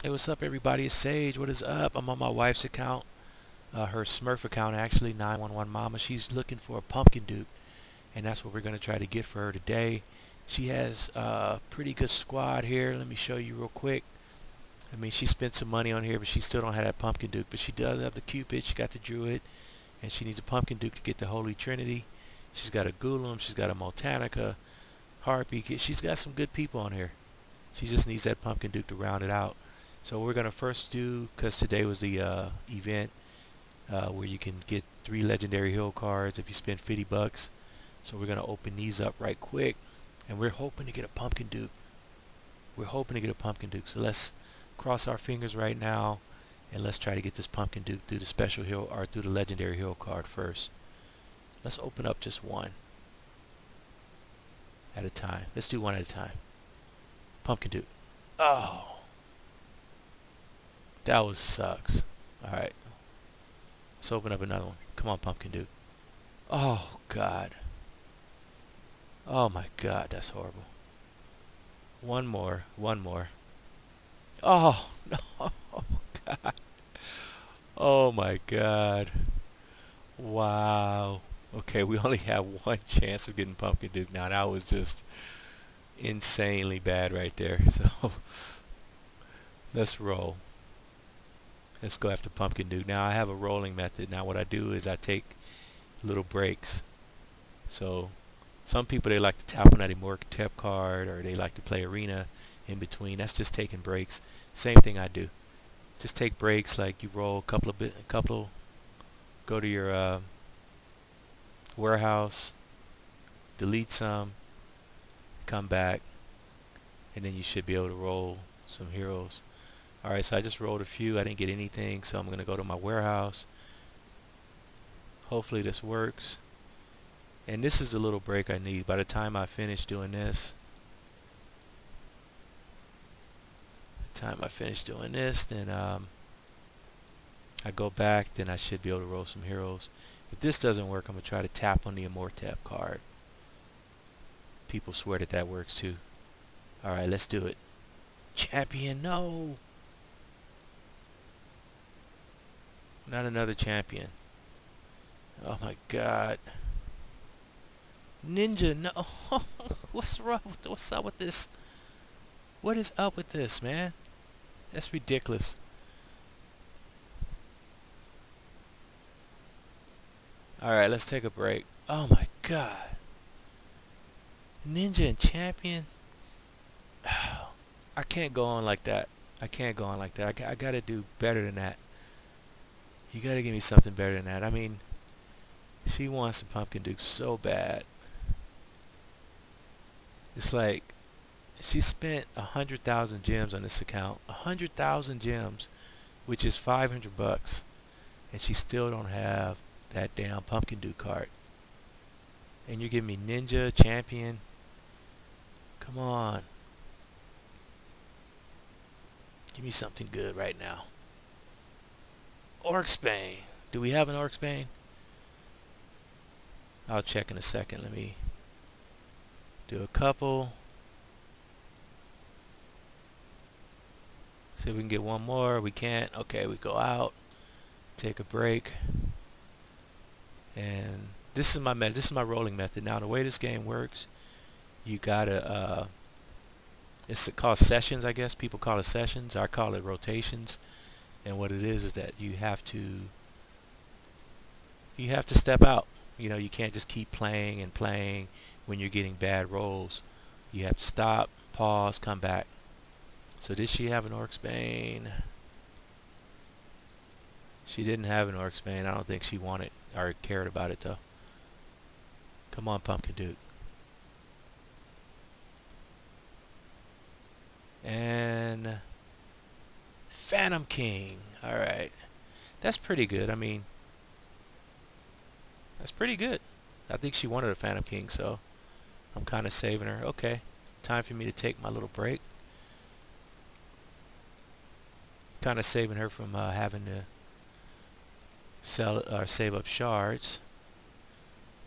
Hey, what's up, everybody? It's Saage. What is up? I'm on my wife's account, uh, her Smurf account, actually, 911 Mama. She's looking for a pumpkin duke, and that's what we're going to try to get for her today. She has a pretty good squad here. Let me show you real quick. I mean, she spent some money on here, but she still don't have that pumpkin duke. But she does have the Cupid. She got the Druid, and she needs a pumpkin duke to get the Holy Trinity. She's got a Golem. She's got a Moltanica, Harpy. She's got some good people on here. She just needs that pumpkin duke to round it out. So we're going to first do, because today was the uh, event uh, where you can get three legendary hero cards if you spend 50 bucks. So we're going to open these up right quick. And we're hoping to get a pumpkin duke. We're hoping to get a pumpkin duke. So let's cross our fingers right now and let's try to get this pumpkin duke through the special hero or through the legendary hero card first. Let's open up just one at a time. Let's do one at a time. Pumpkin duke. Oh. That was sucks. Alright. Let's open up another one. Come on, pumpkin duke. Oh, God. Oh, my God. That's horrible. One more. One more. Oh, no. Oh, God. Oh, my God. Wow. Okay, we only have one chance of getting Pumpkin Duke now. That was just insanely bad right there. So, let's roll. Let's go after Pumpkin Duke. Now, I have a rolling method. Now, what I do is I take little breaks. So, some people, they like to tap on that Immortep card, or they like to play Arena in between. That's just taking breaks. Same thing I do. Just take breaks, like you roll a couple of bit, a couple, go to your uh, warehouse, delete some, come back, and then you should be able to roll some heroes. Alright, so I just rolled a few. I didn't get anything, so I'm going to go to my warehouse. Hopefully this works. And this is the little break I need. By the time I finish doing this, the time I finish doing this, then um, I go back, then I should be able to roll some heroes. If this doesn't work, I'm going to try to tap on the Immortep card. People swear that that works too. Alright, let's do it. Champion, no! Not another champion. Oh my god. Ninja, no! what's wrong? With, what's up with this? What is up with this, man? That's ridiculous. Alright, let's take a break. Oh my god. Ninja and Champion? I can't go on like that. I can't go on like that. I, I gotta do better than that. You gotta give me something better than that. I mean, she wants the Pumpkin Duke so bad. It's like, she spent a hundred thousand gems on this account a hundred thousand gems which is 500 bucks and she still don't have that damn pumpkin duke cart. and you're giving me ninja champion come on give me something good right now Orcsbane do we have an Orcsbane I'll check in a second let me do a couple See if we can get one more. We can't. Okay, we go out. Take a break. And this is my method. This is my rolling method. Now the way this game works, you gotta. Uh, it's called sessions, I guess. People call it sessions. I call it rotations. And what it is is that you have to. You have to step out. You know, you can't just keep playing and playing when you're getting bad rolls. You have to stop, pause, come back. So did she have an Orcsbane? She didn't have an Orcsbane. I don't think she wanted or cared about it though. Come on, Pumpkin Duke. And Phantom King. Alright. That's pretty good. I mean, that's pretty good. I think she wanted a Phantom King, so I'm kind of saving her. Okay. Time for me to take my little break. kind of saving her from uh, having to sell or save up shards.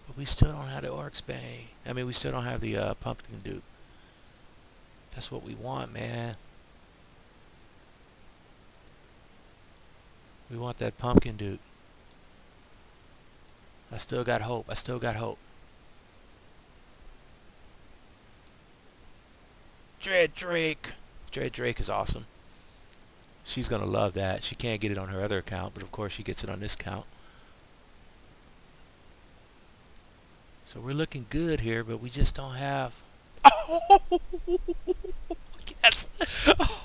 But we still don't have the Orcsbane. I mean, we still don't have the uh, Pumpkin Duke. That's what we want, man. Want that pumpkin duke. I still got hope. I still got hope. Dread Drake. Dread Drake is awesome. She's going to love that. She can't get it on her other account, but of course she gets it on this account. So we're looking good here, but we just don't have... Oh! Yes!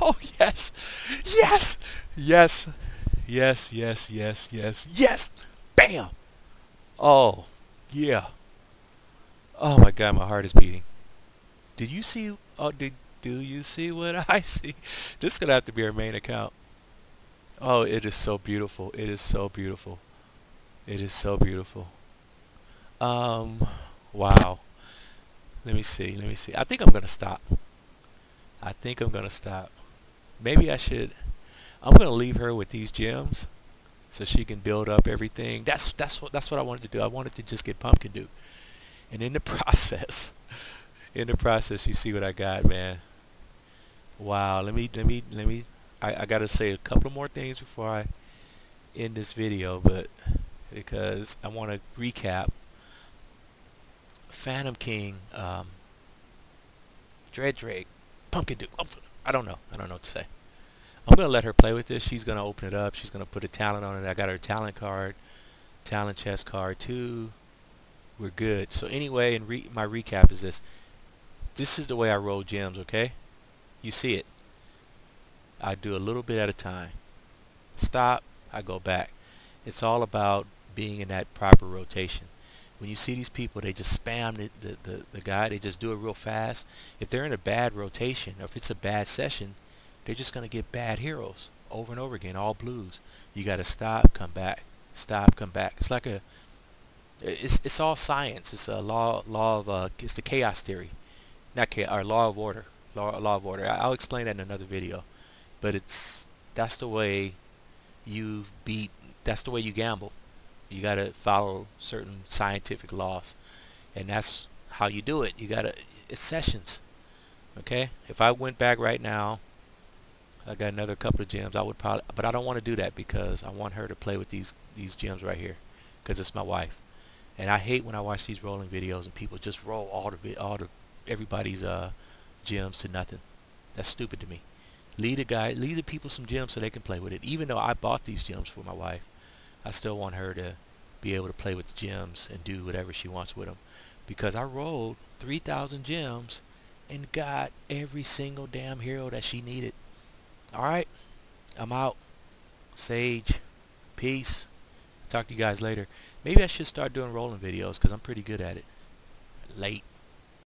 Oh, yes! Yes! Yes! Yes, yes, yes, yes, yes! Bam! Oh, yeah. Oh my god, my heart is beating. Did you see... Oh, did do you see what I see? This is going to have to be our main account. Oh, it is so beautiful. It is so beautiful. It is so beautiful. Um, wow. Let me see. Let me see. I think I'm going to stop. I think I'm going to stop. Maybe I should. I'm going to leave her with these gems so she can build up everything. That's that's what that's what I wanted to do. I wanted to just get Pumpkin Duke. And in the process, in the process, you see what I got, man. Wow, let me, let me, let me, I, I gotta say a couple more things before I end this video, but because I want to recap Phantom King, um, Dread Drake, Pumpkin Duke, I don't know, I don't know what to say. I'm gonna let her play with this. She's gonna open it up. She's gonna put a talent on it. I got her talent card, talent chest card too. We're good. So anyway, and re my recap is this. This is the way I roll gems, okay? You see it. I do a little bit at a time. Stop, I go back. It's all about being in that proper rotation. When you see these people, they just spam the, the, the, the guy. They just do it real fast. If they're in a bad rotation, or if it's a bad session, they're just going to get bad heroes over and over again, all blues. You got to stop, come back, stop, come back. It's like a, it's it's all science. It's a law law of uh, it's the chaos theory, not chaos, or law of order law, law of order. I'll explain that in another video. But it's that's the way you beat. That's the way you gamble. You got to follow certain scientific laws, and that's how you do it. You got to. It's sessions. Okay. If I went back right now, I got another couple of gems. I would probably, but I don't want to do that because I want her to play with these these gems right here, because it's my wife. And I hate when I watch these rolling videos and people just roll all the all the everybody's uh gems to nothing. That's stupid to me. Leave the guy, leave the people some gems so they can play with it. Even though I bought these gems for my wife, I still want her to be able to play with the gems and do whatever she wants with them. Because I rolled 3,000 gems and got every single damn hero that she needed. Alright, I'm out. Saage, peace. Talk to you guys later. Maybe I should start doing rolling videos because I'm pretty good at it. Late.